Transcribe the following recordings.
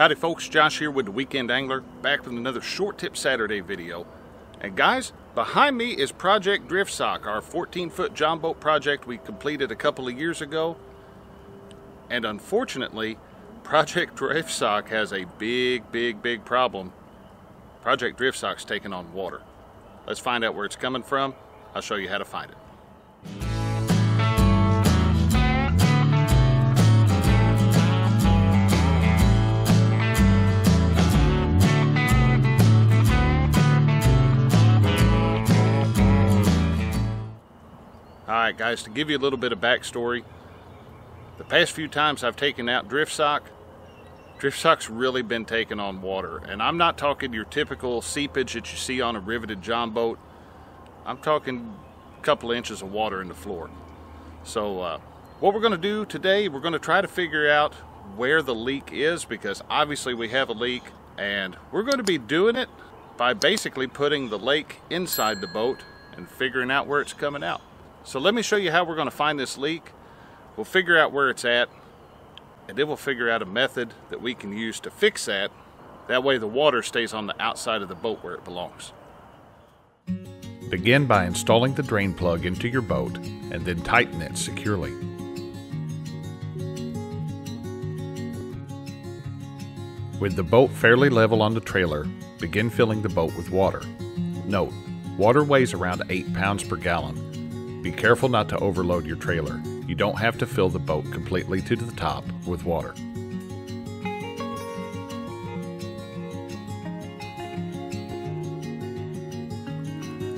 Howdy folks, Josh here with the Weekend Angler, back with another Short Tip Saturday video. And guys, behind me is Project Drift Sock, our 14 foot jon boat project we completed a couple of years ago. And unfortunately, Project Drift Sock has a big, big, big problem. Project Drift Sock's taking on water. Let's find out where it's coming from. I'll show you how to find it. Alright guys, to give you a little bit of backstory, the past few times I've taken out drift sock, drift sock's really been taking on water. And I'm not talking your typical seepage that you see on a riveted jon boat. I'm talking a couple inches of water in the floor. So uh, what we're going to do today, we're going to try to figure out where the leak is because obviously we have a leak and we're going to be doing it by basically putting the lake inside the boat and figuring out where it's coming out. So let me show you how we're going to find this leak. We'll figure out where it's at, and then we'll figure out a method that we can use to fix that. That way the water stays on the outside of the boat where it belongs. Begin by installing the drain plug into your boat and then tighten it securely. With the boat fairly level on the trailer, begin filling the boat with water. Note, water weighs around 8 pounds per gallon, be careful not to overload your trailer. You don't have to fill the boat completely to the top with water.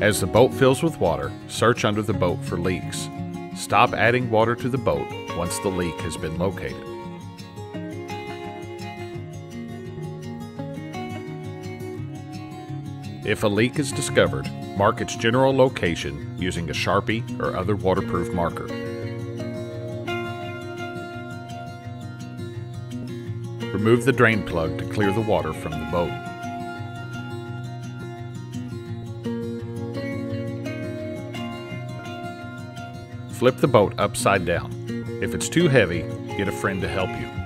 As the boat fills with water, search under the boat for leaks. Stop adding water to the boat once the leak has been located. If a leak is discovered, mark its general location using a Sharpie or other waterproof marker. Remove the drain plug to clear the water from the boat. Flip the boat upside down. If it's too heavy, get a friend to help you.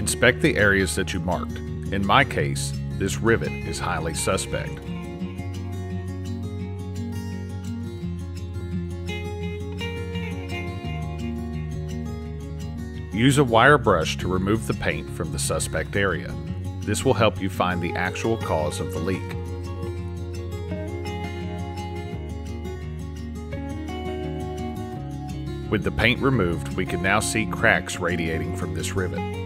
Inspect the areas that you marked. In my case, this rivet is highly suspect. Use a wire brush to remove the paint from the suspect area. This will help you find the actual cause of the leak. With the paint removed, we can now see cracks radiating from this rivet.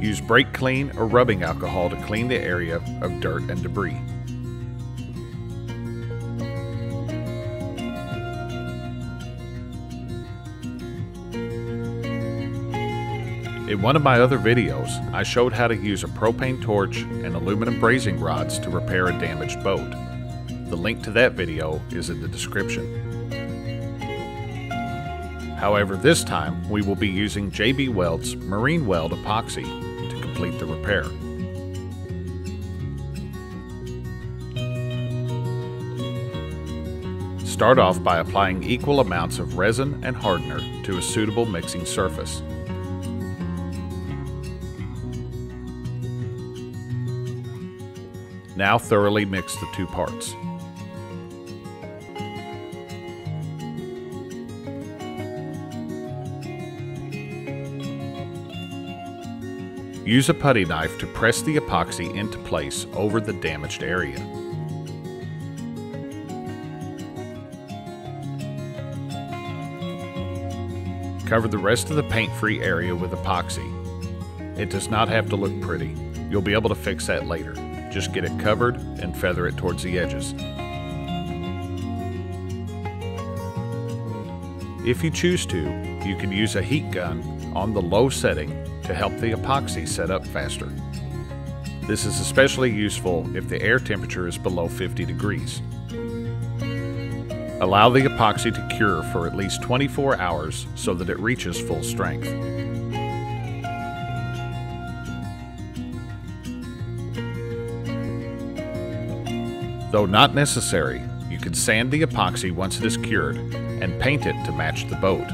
Use brake clean or rubbing alcohol to clean the area of dirt and debris. In one of my other videos, I showed how to use a propane torch and aluminum brazing rods to repair a damaged boat. The link to that video is in the description. However, this time we will be using JB Weld's Marine Weld Epoxy to complete the repair. Start off by applying equal amounts of resin and hardener to a suitable mixing surface. Now thoroughly mix the two parts. Use a putty knife to press the epoxy into place over the damaged area. Cover the rest of the paint-free area with epoxy. It does not have to look pretty. You'll be able to fix that later. Just get it covered and feather it towards the edges. If you choose to, you can use a heat gun on the low setting to help the epoxy set up faster. This is especially useful if the air temperature is below 50 degrees. Allow the epoxy to cure for at least 24 hours so that it reaches full strength. Though not necessary, you can sand the epoxy once it is cured and paint it to match the boat.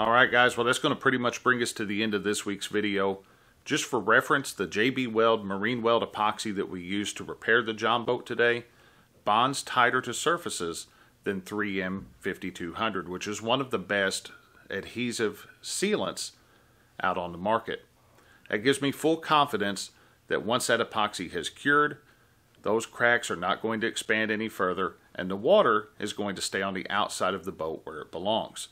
All right, guys, well, that's going to pretty much bring us to the end of this week's video. Just for reference, the JB Weld Marine Weld epoxy that we used to repair the jon boat today bonds tighter to surfaces than 3M 5200, which is one of the best adhesive sealants out on the market. That gives me full confidence that once that epoxy has cured, those cracks are not going to expand any further and the water is going to stay on the outside of the boat where it belongs.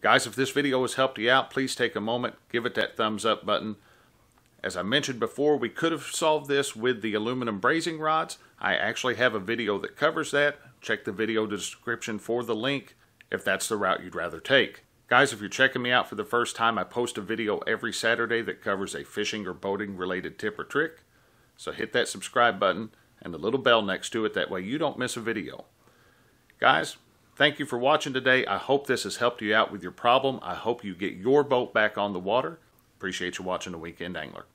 Guys, if this video has helped you out, please take a moment, give it that thumbs up button. As I mentioned before, we could have solved this with the aluminum brazing rods. I actually have a video that covers that. Check the video description for the link if that's the route you'd rather take. Guys, if you're checking me out for the first time, I post a video every Saturday that covers a fishing or boating related tip or trick. So hit that subscribe button and the little bell next to it. That way you don't miss a video. Guys, thank you for watching today. I hope this has helped you out with your problem. I hope you get your boat back on the water. Appreciate you watching The Weekend Angler.